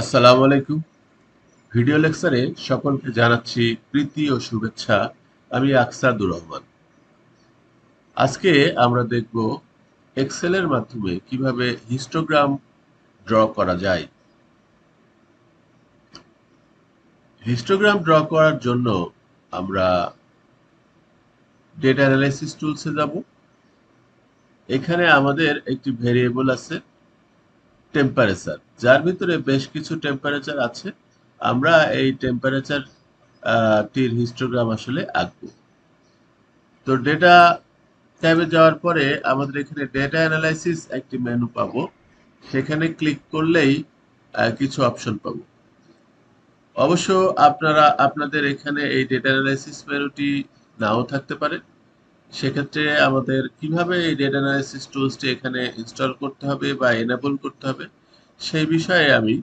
আসসালামু আলাইকুম। ভিডিও লেকচারে সকলকে জানাচ্ছি প্রীতি ও শুভেচ্ছা। আমি আকসাদুর রহমান। আজকে আমরা দেখব এক্সেলের মাধ্যমে কীভাবে হিস্টোগ্রাম ড্র করা যায়। হিস্টোগ্রাম ড্র করার জন্য আমরা ডেটা অ্যানালাইসিস টুলসে যাব। এখানে আমাদের একটি ভেরিয়েবল আছে। টেম্পারেচার যার ভিতরে বেশ কিছু টেম্পারেচার আছে, আমরা এই টেম্পারেচার টির হিস্টোগ্রাম আসলে আঁকব। তো ডেটা ট্যাবে যাওয়ার পরে আমাদের এখানে ডেটা অ্যানালাইসিস একটি মেনু পাবো। সেখানে ক্লিক করলেই কিছু অপশন পাবো। অবশ্য আপনারা, আপনাদের এখানে এই ডেটা অ্যানালাইসিস মেনুটি নাও থাকতে পারে। সেক্ষেত্রে আমাদের কীভাবে এই ডেটা অ্যানালাইসিস টুলসটি এখানে ইনস্টল করতে হবে বা এনেবল করতে হবে, সেই বিষয়ে আমি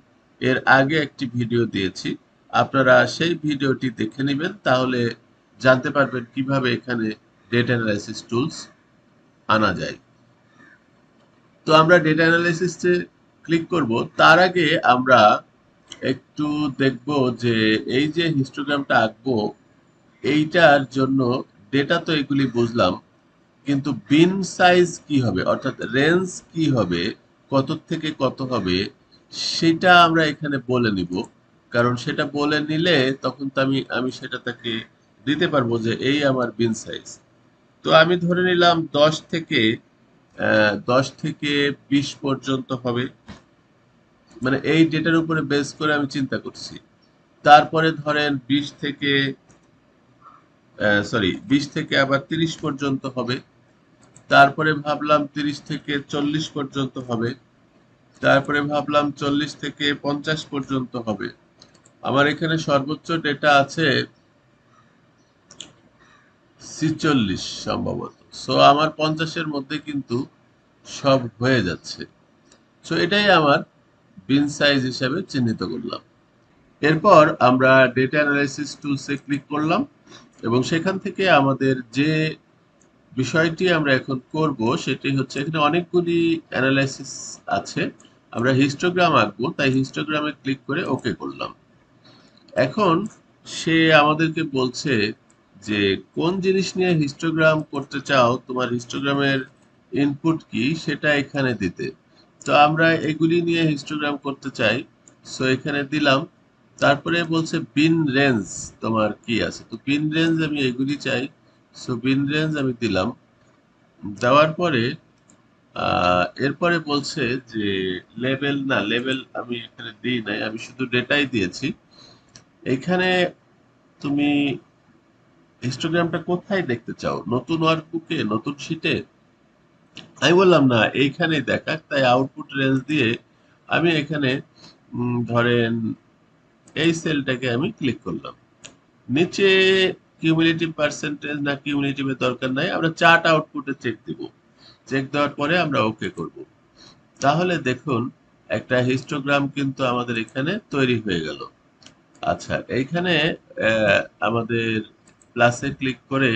এর আগে একটি ভিডিও দিয়েছি। আপনারা সেই ভিডিওটি দেখে নেবেন, তাহলে জানতে পারবেন কীভাবে এখানে ডেটা অ্যানালাইসিস টুলস আনা যায়। তো আমরা ডেটা অ্যানালাইসিসে ক্লিক করব। তার আগে আমরা একটু দেখব যে এই যে হিস্টোগ্রামটা আঁকবো, এইটার জন্য ডেটা তো এগুলি বুঝলাম, কিন্তু বিন সাইজ কি হবে? অর্থাৎ রেঞ্জ কি হবে? কত থেকে কত হবে? সেটা আমরা এখানে বলে নিব। কারণ সেটা বলে নিলে তখন তো আমি আমি সেটা তাকে দিতে পারব যে এই আমার বিন সাইজ তো আমি ধরে নিলাম দশ থেকে দশ থেকে বিশ পর্যন্ত হবে। মানে এই ডেটার উপরে বেস করে আমি চিন্তা করছি। তারপরে ধরেন বিশ থেকে সরি বিশ থেকে আবার তিরিশ পর্যন্ত হবে। তারপরে ভাবলাম তিরিশ থেকে চল্লিশ পর্যন্ত হবে। তারপরে ভাবলাম চল্লিশ থেকে পঞ্চাশ পর্যন্ত হবে। আমার এখানে সর্বোচ্চ ডেটা আছে ছিচল্লিশ সম্ভবত। সো আমার পঞ্চাশের মধ্যে কিন্তু সব হয়ে যাচ্ছে। সো এটাই আমার বিন সাইজ হিসাবে চিহ্নিত করলাম। এরপর আমরা ডেটা অ্যানালাইসিস টুলসে ক্লিক করলাম। এবং সেখান থেকে আমাদের যে বিষয়টি আমরা এখন করব সেটি হচ্ছে এখানে অনেকগুলি অ্যানালাইসিস আছে। আমরা হিস্টোগ্রাম আঁকবো, তাই হিস্টোগ্রামে ক্লিক করে ওকে করলাম। এখন সে আমাদেরকে বলছে যে, কোন জিনিস নিয়ে হিস্টোগ্রাম করতে চাও, তোমার হিস্টোগ্রামের ইনপুট কি, সেটা এখানে দিতে। তো আমরা এগুলি নিয়ে হিস্টোগ্রাম করতে চাই। সো এখানে দিলাম তারপরে বলছে বিন রেঞ্জ তোমার কি আছে? তো বিন রেঞ্জ আমি এগুলি চাই। সো বিন রেঞ্জ আমি দিলাম। দেওয়ার পরে এরপরে বলছে যে লেভেল না লেভেল আমি এখানে দিই নাই, আমি শুধু ডেটাই দিয়েছি। এখানে তুমি হিস্টোগ্রামটা কোথায় দেখতে চাও? নতুন ওয়ার্কবুকে নতুন শিটে আমি বললাম, না, এইখানেই দেখাক। তাই আউটপুট রেঞ্জ দিয়ে আমি এখানে ধরেন এই সেলটাকে আমি ক্লিক করলাম। নিচে কিউমুলেটিভ পার্সেন্টেজ না কিউমুলেটিভের দরকার নাই, আমরা চার্ট আউটপুটে চেক দিব। চেক দেওয়ার পরে আমরা ওকে করব। তাহলে দেখুন, একটা হিস্টোগ্রাম কিন্তু আমাদের এখানে তৈরি হয়ে গেল। আচ্ছা এইখানে আমাদের প্লাসে ক্লিক করে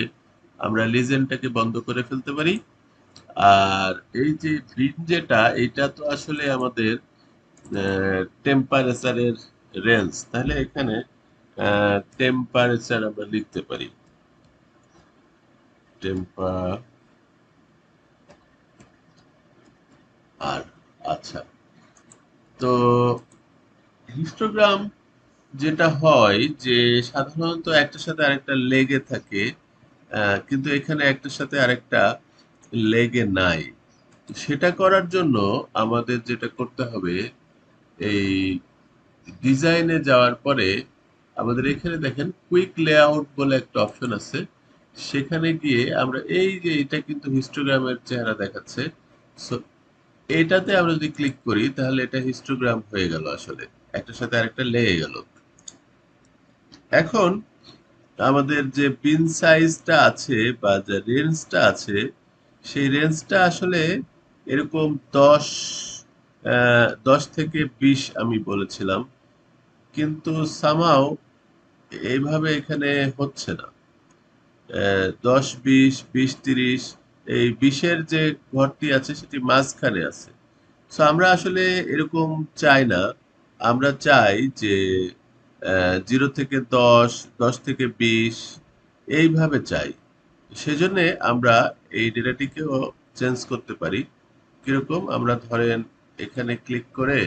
আমরা লিজেন্ডটাকে বন্ধ করে ফেলতে পারি। আর এই যে বিন যেটা, এটা তো আসলে আমাদের টেম্পারেচারের রেঞ্জ, তাহলে এখানে টেম্পারেচার আমরা লিখতে পারি। টেম্পার আর আচ্ছা। তো হিস্টোগ্রাম যেটা হয় যে, সাধারণত একটার সাথে আরেকটা লেগে থাকে কিন্তু এখানে একটার সাথে আরেকটা লেগে নাই। সেটা করার জন্য আমাদের যেটা করতে হবে, এই ডিজাইনে যাওয়ার পরে আমাদের এখানে দেখেন কুইক লেআউট বলে একটা অপশন আছে। সেখানে গিয়ে আমরা এই যে এটা কিন্তু হিস্টোগ্রামের চেহারা দেখাচ্ছে। সো এটাতে আমরা যদি ক্লিক করি তাহলে এটা হিস্টোগ্রাম হয়ে গেল আসলে। একটার সাথে আরেকটা লেগে গেল। এখন আমাদের যে পিন সাইজটা আছে বা যে রেঞ্জটা আছে, সেই রেঞ্জটা আসলে এরকম দশ দশ থেকে বিশ আমি বলেছিলাম। কিন্তু সামাও এইভাবে এখানে হচ্ছে না। দশ, বিশ বিশ, তিরিশ, এই বিশের যে ঘরটি আছে সেটি মাঝখানে আছে। সো আমরা আসলে এরকম চাই না। আমরা চাই যে জিরো থেকে দশ দশ থেকে বিশ, এইভাবে চাই। সেজন্য আমরা এই ডেটাটিকেও চেঞ্জ করতে পারি। কীরকম? আমরা ধরেন এখানে ক্লিক করে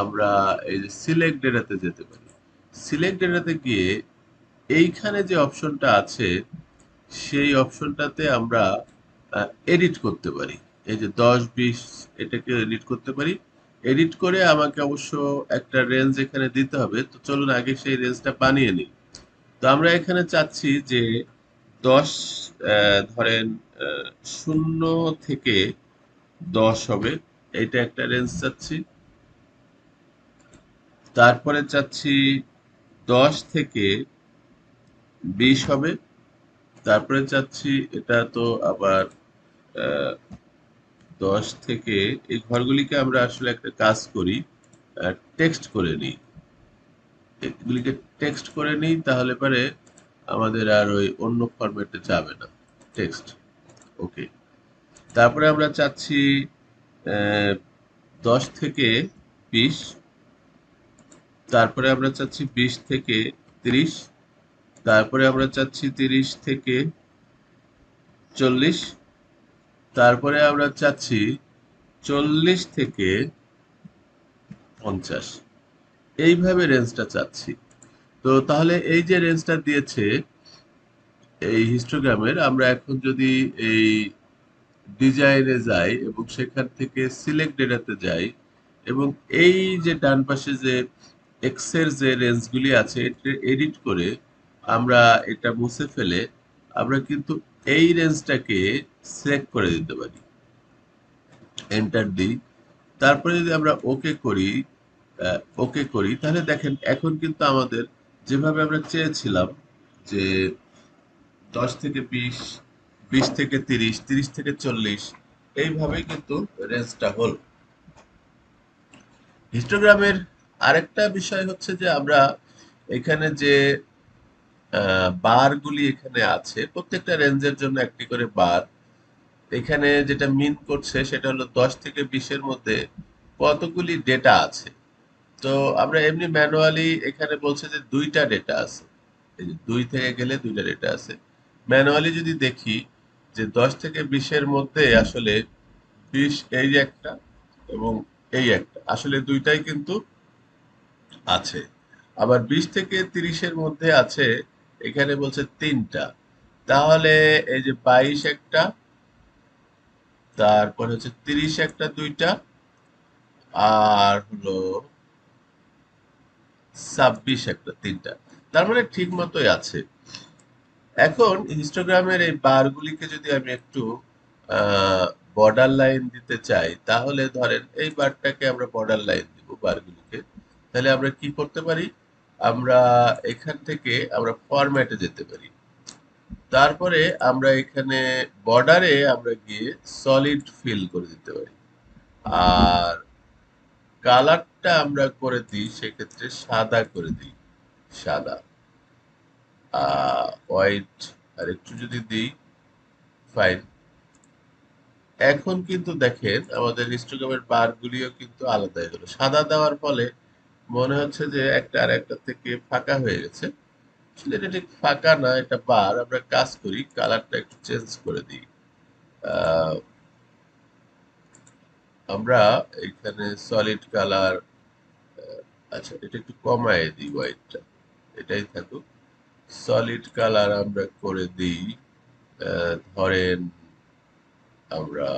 আমরা এই যে সিলেক্ট ডেটাতে যেতে পারি। সিলেক্ট ডেটাতে গিয়ে এইখানে যে অপশনটা আছে, সেই অপশনটাতে আমরা এডিট করতে পারি। এই যে দশ বিশ, এটাকে এডিট করতে পারি। এডিট করে আমাকে অবশ্য একটা রেঞ্জ এখানে দিতে হবে। তো চলুন আগে সেই রেঞ্জটা বানিয়ে নিই। তো আমরা এখানে চাচ্ছি যে দশ ধরেন শূন্য থেকে দশ হবে। এটা একটা রেঞ্জ চাচ্ছি। তারপরে চাচ্ছি দশ থেকে বিশ হবে। তারপরে চাচ্ছি এটা তো আবার দশ থেকে, এই ঘরগুলিকে আমরা আসলে একটা কাজ করি টেক্সট করে নিই। এগুলিকে টেক্সট করে নিই, তাহলে পরে আমাদের আর ওই অন্য ফরম্যাটে যাবে না টেক্সট ওকে তারপরে আমরা চাচ্ছি দশ থেকে বিশ, তারপরে আমরা চাচ্ছি বিশ থেকে তিরিশ, তারপরে আমরা চাচ্ছি তিরিশ থেকে চল্লিশ, তারপরে আমরা চাচ্ছি চল্লিশ থেকে পঞ্চাশ। এইভাবে রেঞ্জটা চাচ্ছি। তো তাহলে এই যে রেঞ্জটা দিয়েছে, এই হিস্টোগ্রামের আমরা এখন যদি এই ডিজাইনে যাই এবং সেখান থেকে সিলেক্ট ডেটাতে যাই এবং এই যে ডান পাশে যে এক্সের যে রেঞ্জগুলি আছে, এটা এডিট করে আমরা এটা মুছে ফেলে আমরা কিন্তু এই রেঞ্জটাকে সিলেক্ট করে দিতে পারি। এন্টার দিই। তারপরে যদি আমরা ওকে করি ওকে করি, তাহলে দেখেন এখন কিন্তু আমাদের যেভাবে আমরা চেয়েছিলাম যে দশ থেকে বিশ বিশ থেকে তিরিশ তিরিশ থেকে চল্লিশ এইভাবে কিন্তু রেঞ্জটা হল। হিস্টোগ্রামের আরেকটা বিষয় হচ্ছে যে আমরা এখানে যে বারগুলি এখানে আছে, প্রত্যেকটা রেঞ্জের জন্য একটি করে বার এখানে যেটা মিন করছে সেটা হলো দশ থেকে বিশের মধ্যে কতগুলি ডেটা আছে। তো আমরা এমনি ম্যানুয়ালি এখানে বলছে যে দুইটা ডেটা আছে। দুই থেকে গেলে দুইটা ডেটা আছে। ম্যানুয়ালি যদি দেখি যে দশ থেকে বিশের মধ্যে আসলে বিশ এই একটা এবং এই একটা। আসলে দুইটাই কিন্তু আছে। আবার বিশ থেকে তিরিশের মধ্যে আছে, এখানে বলছে তিনটা। তাহলে এই যে বাইশ একটা, তারপর হচ্ছে তিরিশ একটা দুইটা, আর হলো ছাব্বিশ একটা তিনটা। তার মানে ঠিক মতোই আছে। এখন হিস্টোগ্রামের এই বারগুলিকে যদি আমি একটু বর্ডার লাইন দিতে চাই, তাহলে ধরেন এই বারটাকে আমরা বর্ডার লাইন দিব বারগুলিকে তাহলে আমরা কি করতে পারি? আমরা এখান থেকে আমরা ফরম্যাটে যেতে পারি। তারপরে আমরা এখানে বর্ডারে আমরা গিয়ে সলিড ফিল করে দিতে পারি। আর কালারটা আমরা করে দিই, সেক্ষেত্রে সাদা করে দিই, সাদা। হোয়াইট আর একটু যদি দিই ফাইন এখন কিন্তু দেখেন, আমাদের হিস্টোগ্রামের বারগুলিও কিন্তু আলাদা হয়ে গেল সাদা দেওয়ার ফলে মনে হচ্ছে যে একটা আর একটা থেকে ফাঁকা হয়ে গেছে। আসলে এটা ঠিক ফাঁকা না, এটা বার আমরা কাজ করি কালারটা একটু চেঞ্জ করে দিই। আমরা এখানে সলিড কালার আচ্ছা এটা একটু কমায় দিই হোয়াইটটা এটাই থাকুক। সলিড কালার আমরা করে দিই ধরেন আমরা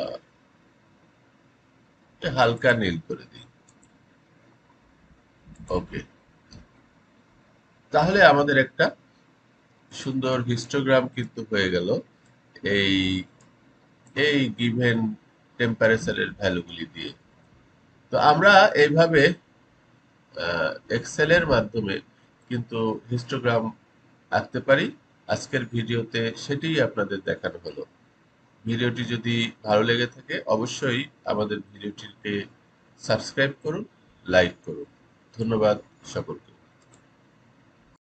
হালকা নীল করে দিই। ওকে তাহলে আমাদের একটা সুন্দর হিস্টোগ্রাম কিন্তু হয়ে গেল। এই এই গিভেন টেম্পারেচারের ভ্যালুগুলি দিয়ে। তো আমরা এইভাবে এক্সেলের মাধ্যমে কিন্তু হিস্টোগ্রাম আঁকতে পারি। আজকের ভিডিওতে সেটাই আপনাদের দেখানো হলো। ভিডিওটি যদি ভালো লেগে থাকে, অবশ্যই আমাদের ভিডিওটিকে সাবস্ক্রাইব করুন, লাইক করুন। ধন্যবাদ সকলকে।